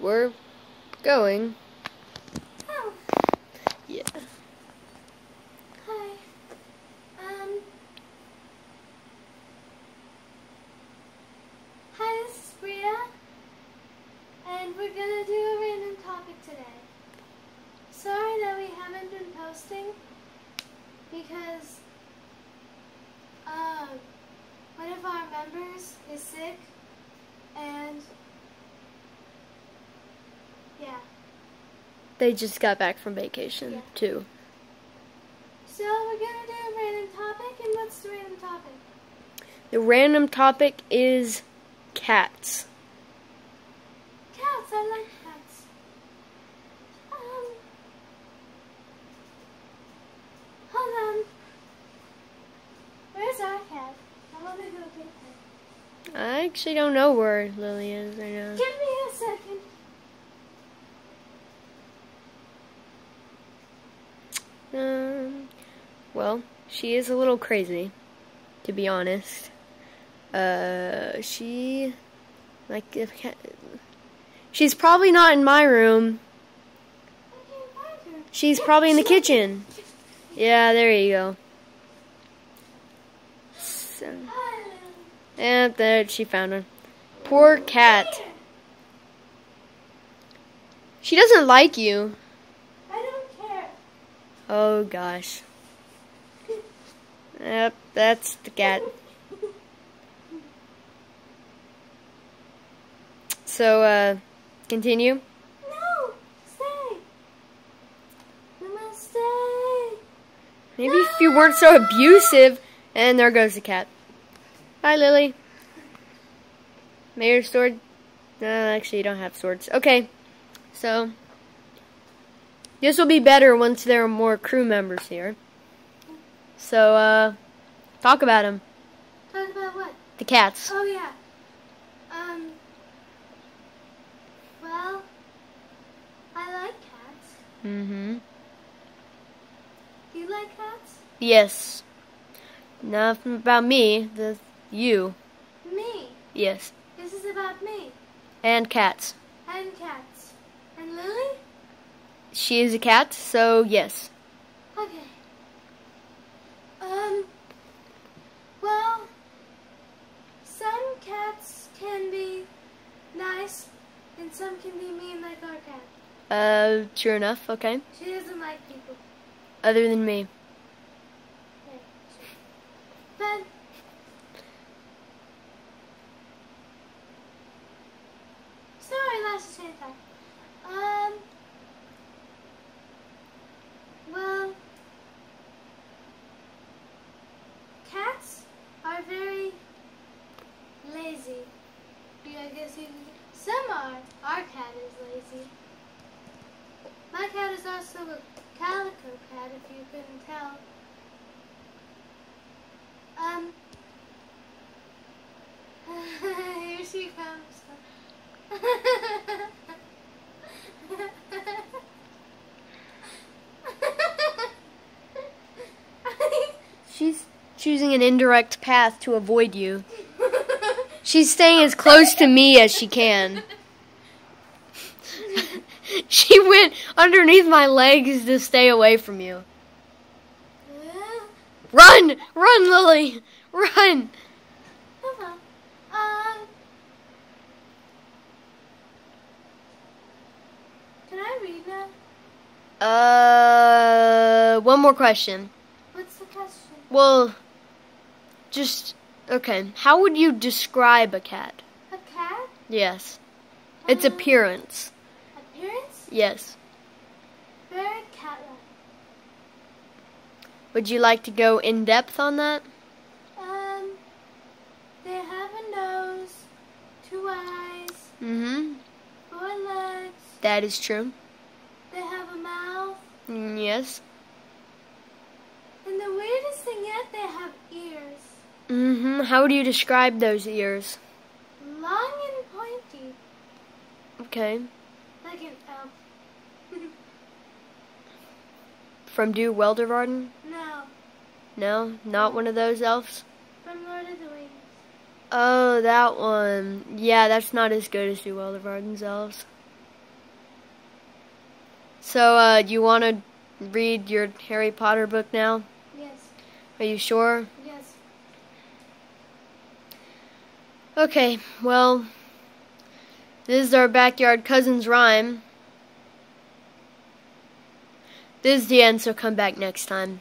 we're going. Oh, Yeah. hi. Um. Hi, this is Brea. And we're gonna do a random topic today. Sorry that we haven't been posting because um, one of our members is sick and yeah. They just got back from vacation, Yeah. too. So we're gonna do a random topic and what's the random topic? The random topic is cats. Cats, I like cats. Um, hold on. Where's our cat? I want to go get her. I actually don't know where Lily is right now. Give me a second. Um, well, she is a little crazy, to be honest. Uh, she, like, she's probably not in my room. She's probably in the kitchen. Yeah, there you go. So, and there she found her. Poor cat. She doesn't like you. I don't care. Oh gosh. Yep, that's the cat. So, uh, continue. No, stay. You must stay. Maybe if you weren't so abusive. And there goes the cat. Hi, Lily. Mayor's sword. No, actually, you don't have swords. Okay, so this will be better once there are more crew members here. So, uh, talk about them. Talk about what? The cats. Oh yeah. Um. Well, I like cats. Mm-hmm. Do you like cats? Yes. Nothing about me. The you. Me. Yes. This is about me And cats. and cats. And Lily? She is a cat, so yes. Okay. Um. Well, some cats can be nice, and some can be mean, like our cat. Uh, sure enough. Okay. She doesn't like people. Other than me. Okay. But sorry, last say that. Um. Well, cats are very lazy. Yeah, I guess you. Some are. Our cat My cat is also a calico cat, if you couldn't tell. Um. Here she comes. She's choosing an indirect path to avoid you. She's staying as close to me as she can. she went underneath my legs to stay away from you. Run! Run, Lily! Run! Hold. Um. Can I read now? Uh, one more question. What's the question? Well, just, okay. How would you describe a cat? A cat? Yes. Its Um, appearance. Yes. Very cat-like. Would you like to go in depth on that? Um. They have a nose, two eyes, Mm-hmm. four legs. That is true. They have a mouth. Mm, yes. And the weirdest thing yet, they have ears. Mm-hmm. How would you describe those ears? Long and pointy. Okay. Like an elf. From Du Weldenvarden? no. No, not one of those elves. From Lord of the Rings. Oh, that one. Yeah, that's not as good as Du Weldenvarden's elves. So, uh, you want to read your Harry Potter book now? Yes. Are you sure? Yes. Okay, well, this is our backyard cousins rhyme. This is the end, so come back next time.